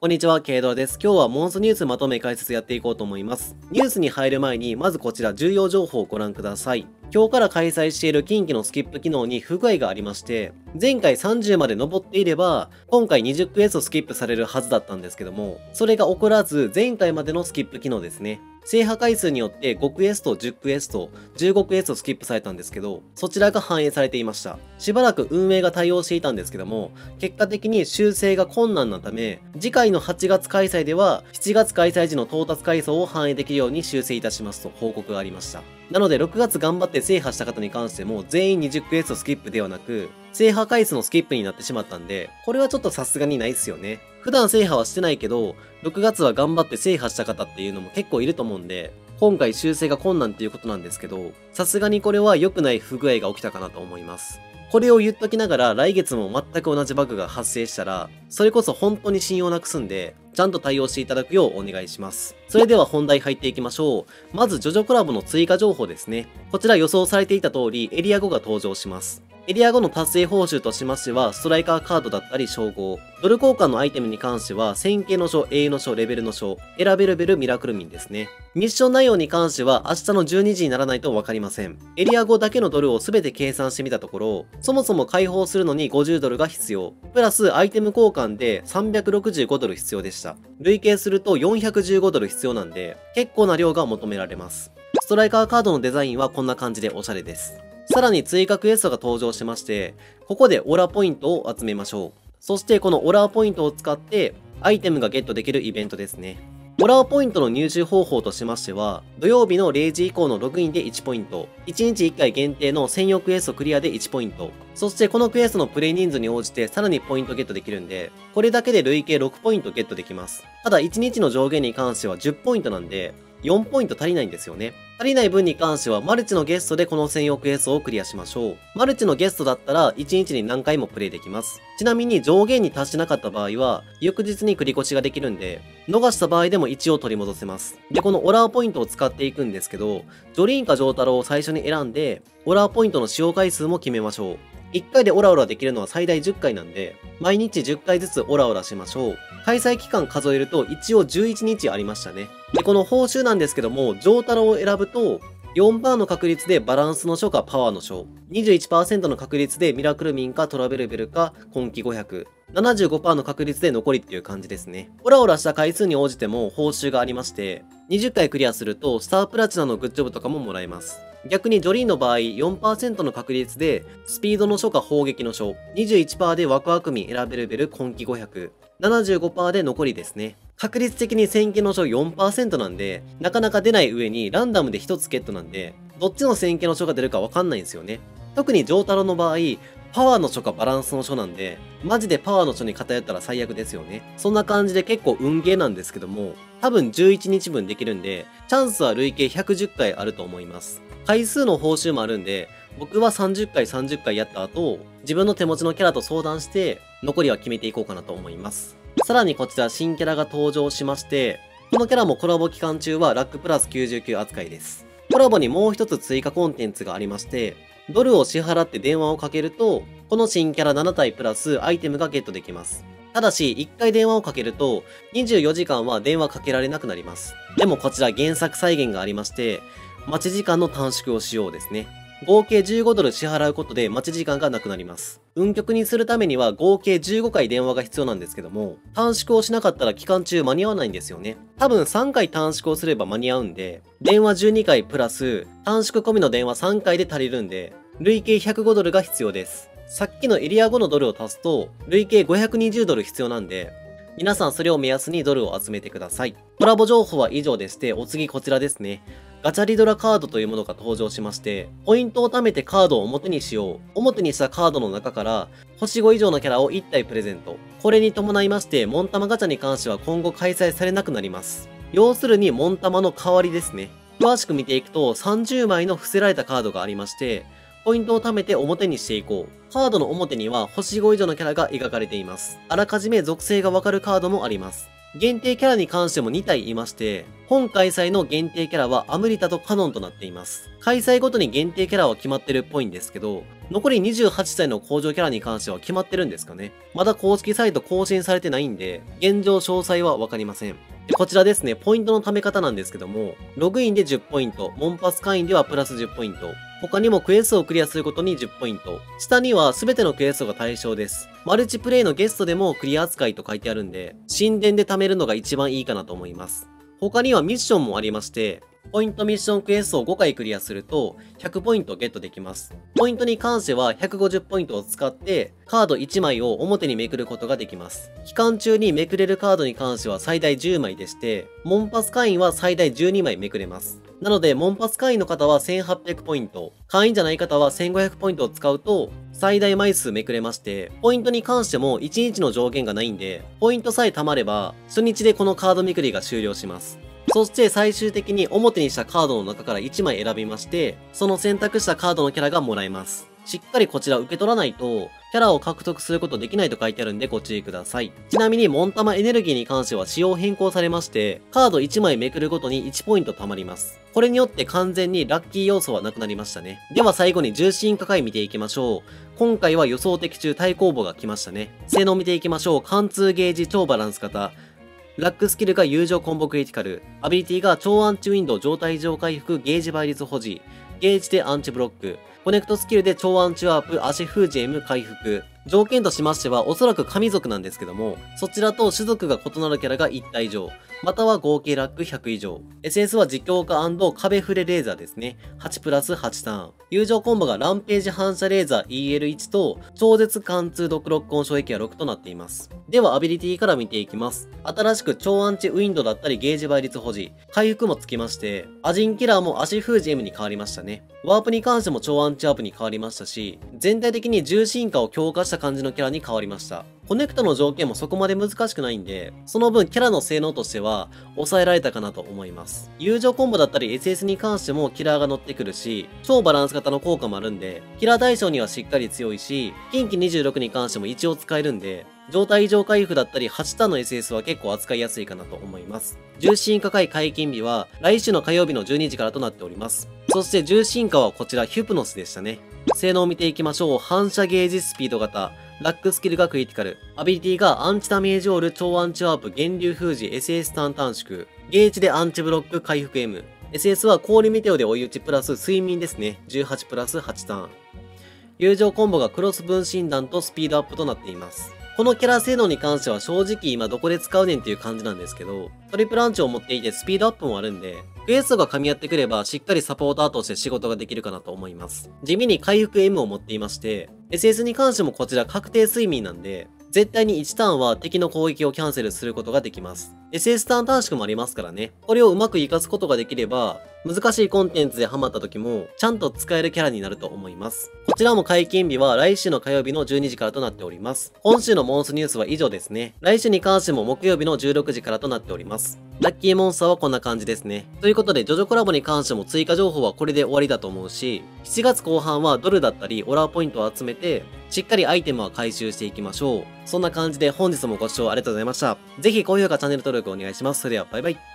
こんにちは、ケイドラです。今日はモンストニュースまとめ解説やっていこうと思います。ニュースに入る前に、まずこちら重要情報をご覧ください。今日から開催している禁忌のスキップ機能に不具合がありまして、前回30まで登っていれば、今回20クエストスキップされるはずだったんですけども、それが起こらず、前回までのスキップ機能ですね。制覇回数によって5クエスト、10クエスト、15クエストスキップされたんですけど、そちらが反映されていました。しばらく運営が対応していたんですけども、結果的に修正が困難なため、次回の8月開催では、7月開催時の到達回数を反映できるように修正いたしますと報告がありました。なので6月頑張って制覇した方に関しても全員20クエストスキップではなく、制覇回数のスキップになってしまったんで、これはちょっとさすがにないっすよね。普段制覇はしてないけど、6月は頑張って制覇した方っていうのも結構いると思うんで、今回修正が困難っていうことなんですけど、さすがにこれは良くない不具合が起きたかなと思います。これを言っときながら来月も全く同じバグが発生したら、それこそ本当に信用なくすんで、ちゃんと対応していただくようお願いします。それでは本題入っていきましょう。まず、ジョジョコラボの追加情報ですね。こちら予想されていた通り、エリア5が登場します。エリア後の達成報酬としましては、ストライカーカードだったり称号。ドル交換のアイテムに関しては、線形の書、英雄の書、レベルの書、選べるベル、ミラクルミンですね。ミッション内容に関しては、明日の12時にならないとわかりません。エリア後だけのドルを全て計算してみたところ、そもそも解放するのに50ドルが必要。プラスアイテム交換で365ドル必要でした。累計すると415ドル必要なんで、結構な量が求められます。ストライカーカードのデザインはこんな感じでおしゃれです。さらに追加クエストが登場しまして、ここでオラポイントを集めましょう。そしてこのオラーポイントを使ってアイテムがゲットできるイベントですね。オラーポイントの入手方法としましては、土曜日の0時以降のログインで1ポイント、1日1回限定の専用クエストクリアで1ポイント、そしてこのクエストのプレイ人数に応じてさらにポイントゲットできるんで、これだけで累計6ポイントゲットできます。ただ1日の上限に関しては10ポイントなんで、4ポイント足りないんですよね。足りない分に関しては、マルチのゲストでこの専用クエストをクリアしましょう。マルチのゲストだったら、1日に何回もプレイできます。ちなみに上限に達しなかった場合は、翌日に繰り越しができるんで、逃した場合でも一応取り戻せます。で、このオラーポイントを使っていくんですけど、ジョリーンかジョータロを最初に選んで、オラーポイントの使用回数も決めましょう。1回でオラオラできるのは最大10回なんで、毎日10回ずつオラオラしましょう。開催期間数えると一応11日ありましたね。で、この報酬なんですけども、上太郎を選ぶと、4%の確率でバランスの書かパワーの書。21%の確率でミラクルミンかトラベルベルか今季500。75%の確率で残りっていう感じですね。オラオラした回数に応じても報酬がありまして、20回クリアするとスタープラチナのグッジョブとかももらえます。逆にジョリーの場合4%の確率でスピードの書か砲撃の書、21%でワクワク民選べるベル今季500、75%で残りですね。確率的に戦家の書4%なんで、なかなか出ない上にランダムで1つゲットなんで、どっちの戦家の書が出るかわかんないんですよね。特に上太郎の場合、パワーの書かバランスの書なんで、マジでパワーの書に偏ったら最悪ですよね。そんな感じで結構運ゲーなんですけども、多分11日分できるんで、チャンスは累計110回あると思います。回数の報酬もあるんで、僕は30回30回やった後、自分の手持ちのキャラと相談して、残りは決めていこうかなと思います。さらにこちら新キャラが登場しまして、このキャラもコラボ期間中はラックプラス99扱いです。コラボにもう一つ追加コンテンツがありまして、ドルを支払って電話をかけると、この新キャラ7体プラスアイテムがゲットできます。ただし、1回電話をかけると、24時間は電話かけられなくなります。でもこちら原作再現がありまして、待ち時間の短縮をしようですね。合計15ドル支払うことで待ち時間がなくなります。運極にするためには合計15回電話が必要なんですけども、短縮をしなかったら期間中間に合わないんですよね。多分3回短縮をすれば間に合うんで、電話12回プラス短縮込みの電話3回で足りるんで、累計105ドルが必要です。さっきのエリア後のドルを足すと、累計520ドル必要なんで、皆さんそれを目安にドルを集めてください。コラボ情報は以上でして、お次こちらですね。ガチャリドラカードというものが登場しまして、ポイントを貯めてカードを表にしよう。表にしたカードの中から、星5以上のキャラを1体プレゼント。これに伴いまして、モンタマガチャに関しては今後開催されなくなります。要するに、モンタマの代わりですね。詳しく見ていくと、30枚の伏せられたカードがありまして、ポイントを貯めて表にしていこう。カードの表には星5以上のキャラが描かれています。あらかじめ属性がわかるカードもあります。限定キャラに関しても2体いまして、本開催の限定キャラはアムリタとカノンとなっています。開催ごとに限定キャラは決まってるっぽいんですけど、残り28体の工場キャラに関しては決まってるんですかねまだ公式サイト更新されてないんで、現状詳細はわかりません。こちらですね、ポイントの貯め方なんですけども、ログインで10ポイント、モンパス会員ではプラス10ポイント、他にもクエストをクリアすることに10ポイント。下には全てのクエストが対象です。マルチプレイのゲストでもクリア扱いと書いてあるんで、神殿で貯めるのが一番いいかなと思います。他にはミッションもありまして、ポイントミッションクエストを5回クリアすると100ポイントゲットできます。ポイントに関しては150ポイントを使ってカード1枚を表にめくることができます。期間中にめくれるカードに関しては最大10枚でして、モンパス会員は最大12枚めくれます。なので、モンパス会員の方は1800ポイント、会員じゃない方は1500ポイントを使うと、最大枚数めくれまして、ポイントに関しても1日の上限がないんで、ポイントさえ貯まれば、初日でこのカードめくりが終了します。そして最終的に表にしたカードの中から1枚選びまして、その選択したカードのキャラがもらえます。しっかりこちら受け取らないと、キャラを獲得することできないと書いてあるんでご注意ください。ちなみに、モンタマエネルギーに関しては仕様変更されまして、カード1枚めくるごとに1ポイント貯まります。これによって完全にラッキー要素はなくなりましたね。では最後に重心化回見ていきましょう。今回は予想的中太公望が来ましたね。性能見ていきましょう。貫通ゲージ超バランス型。ラックスキルが友情コンボクリティカル。アビリティが超アンチウィンドウ状態異常回復ゲージ倍率保持。ゲージでアンチブロック。コネクトスキルで超アンチワープ足封じ M 回復。条件としましてはおそらく神族なんですけども、そちらと種族が異なるキャラが1体以上。または合計ラック100以上。SS は自強化壁触れレーザーですね。8プラス8ターン。友情コンボがランページ反射レーザー EL1 と超絶貫通毒ロックオン衝撃波6となっています。ではアビリティから見ていきます。新しく超アンチウィンドだったりゲージ倍率保持、回復もつきまして、アジンキラーも足封じ M に変わりましたね。ワープに関しても超アンチワープに変わりましたし、全体的に獣神化を強化した感じのキャラに変わりました。コネクトの条件もそこまで難しくないんで、その分キャラの性能としては抑えられたかなと思います。友情コンボだったり SS に関してもキラーが乗ってくるし、超バランス型の効果もあるんで、キラー対象にはしっかり強いし、禁忌26に関しても一応使えるんで、状態異常回復だったり8ターンの SS は結構扱いやすいかなと思います。獣神化改解禁日は来週の火曜日の12時からとなっております。そして獣神化はこちらヒュプノスでしたね。性能を見ていきましょう。反射ゲージスピード型。ラックスキルがクリティカル。アビリティがアンチダメージオール、超アンチワープ、源流封じ、SS ターン短縮。ゲージでアンチブロック、回復 M。SS は氷メテオで追い打ちプラス睡眠ですね。18プラス8ターン。友情コンボがクロス分身弾とスピードアップとなっています。このキャラ性能に関しては正直今どこで使うねんっていう感じなんですけど、トリプルアンチを持っていてスピードアップもあるんで、クエストが噛み合ってくればしっかりサポーターとして仕事ができるかなと思います。地味に回復 M を持っていまして、SS に関してもこちら確定睡眠なんで、絶対に1ターンは敵の攻撃をキャンセルすることができます。SS ターン短縮もありますからね。これをうまく活かすことができれば、難しいコンテンツでハマった時も、ちゃんと使えるキャラになると思います。こちらも解禁日は来週の火曜日の12時からとなっております。今週のモンスニュースは以上ですね。来週に関しても木曜日の16時からとなっております。ラッキーモンスターはこんな感じですね。ということで、ジョジョコラボに関しても追加情報はこれで終わりだと思うし、7月後半はドルだったり、オラーポイントを集めて、しっかりアイテムは回収していきましょう。そんな感じで本日もご視聴ありがとうございました。ぜひ高評価、チャンネル登録お願いします。それではバイバイ。